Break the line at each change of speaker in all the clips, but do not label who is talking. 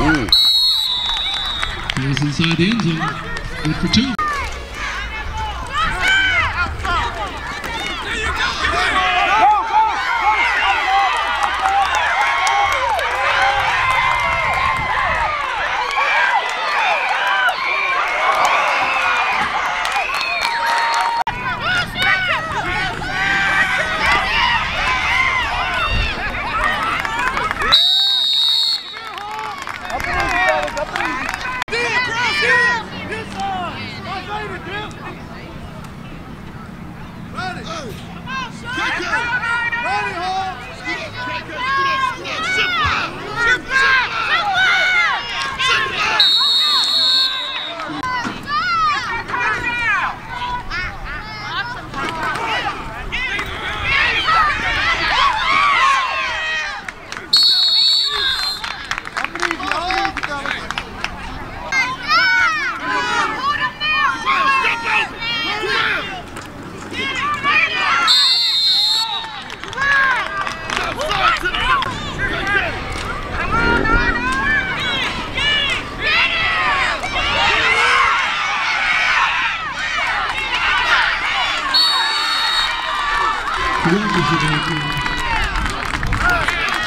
Ooh. He's inside the end zone. Good for two.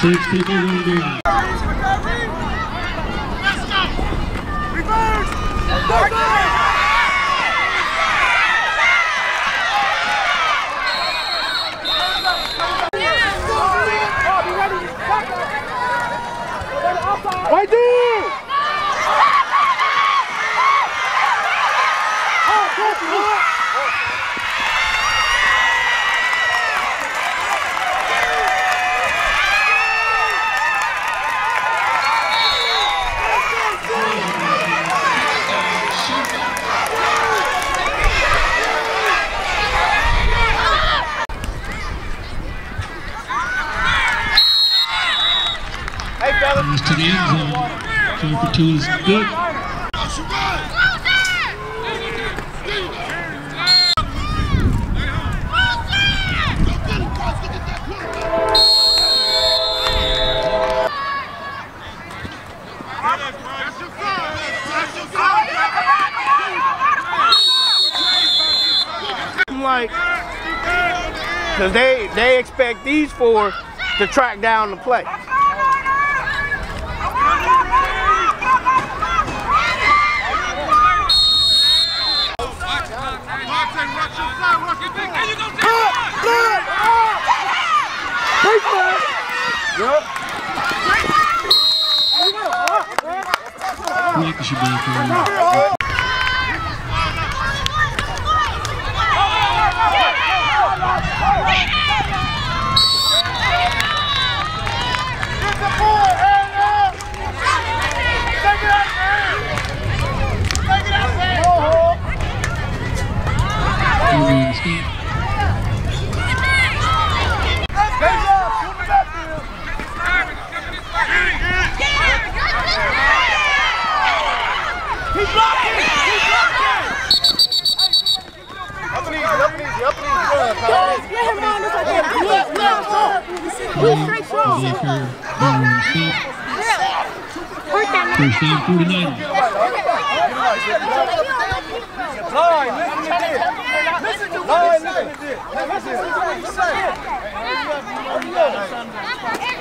Take over again.
Right there!
To the end zone. For two is good.
like because they they expect these four to track down the play.
Rogers should be out there. Over in the spot. Baker over in the spot. First down, 49. Number of play.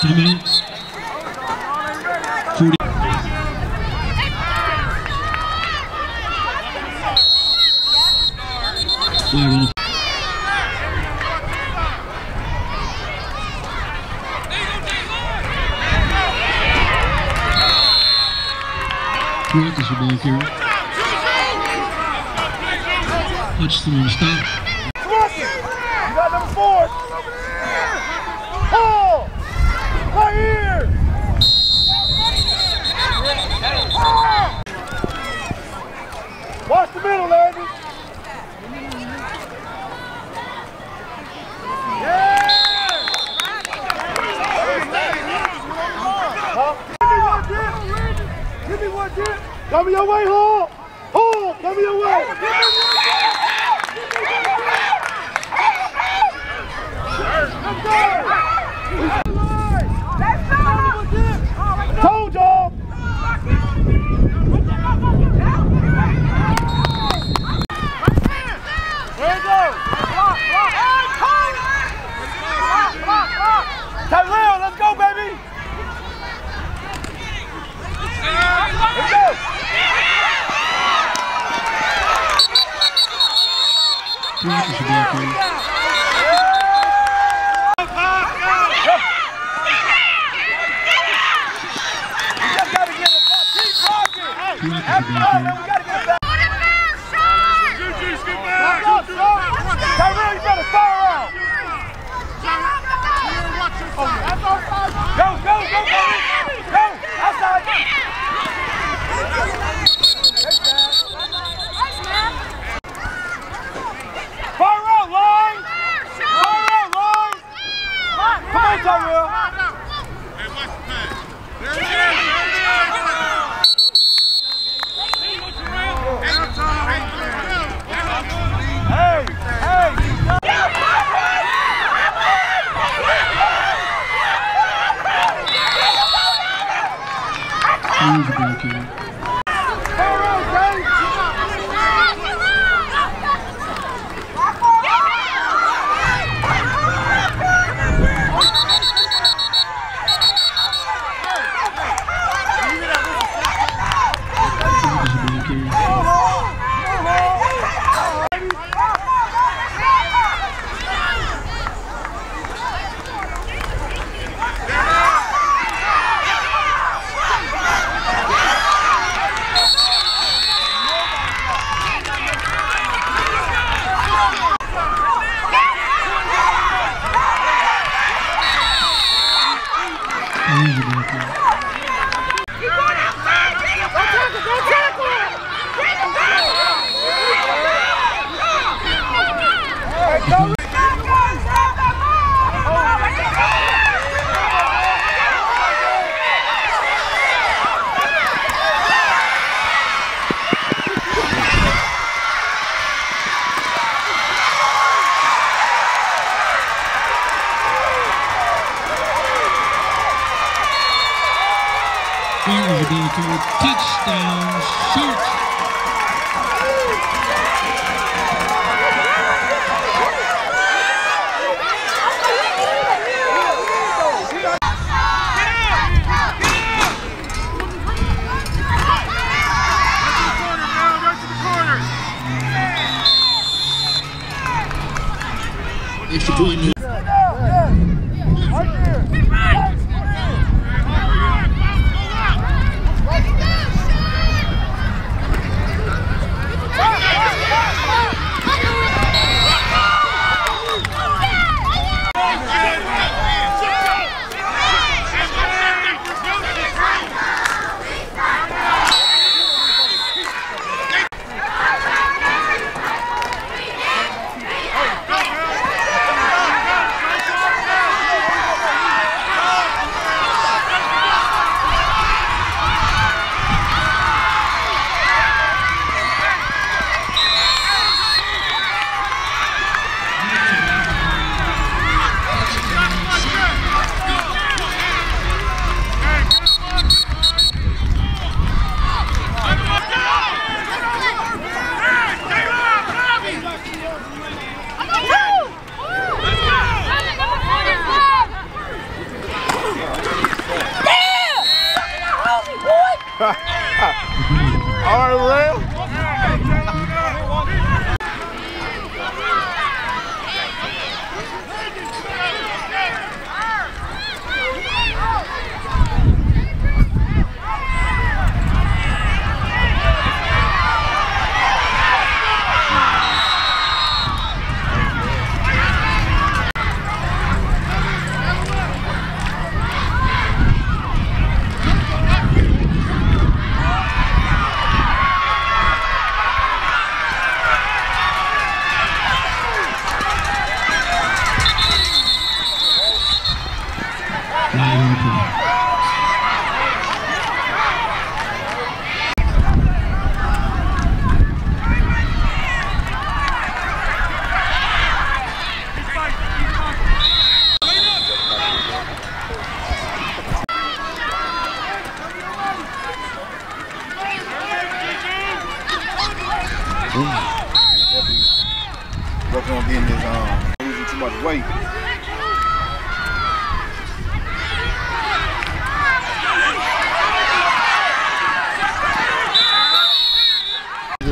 Timeout. 40. Flag on the Rogers will back here. Hutchinson on the stop.
Shot number four. Paul! Right here! Paul! Watch the middle, Larry. Yeah! Huh? Give me one dip! Give me your way, Hall! Hall, come your way! There you go! Let's go, baby! Oh, get it back. Back up, son. Tyrell, you better! Come on, Tyrell! Hey, hey!
Flag is broken.
Fire out, Dave!
Flag is broken. Flag is broken. Flag is broken. Touchdown, Sharks. Extra point.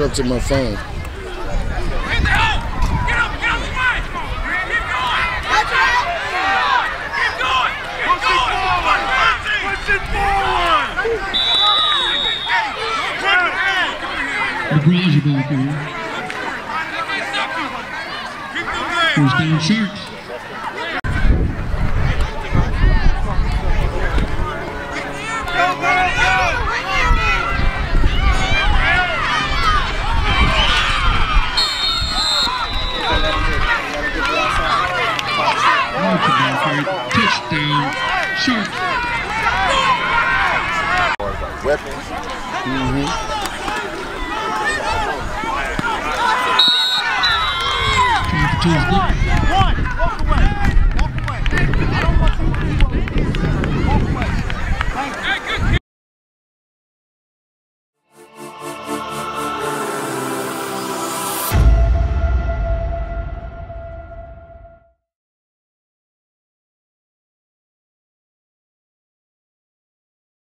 Up to my phone.
LeBron's your ball forward. First down Sharks. That's a ball forward. Touchdown Sharks.
Weapons.
Trying for two is good.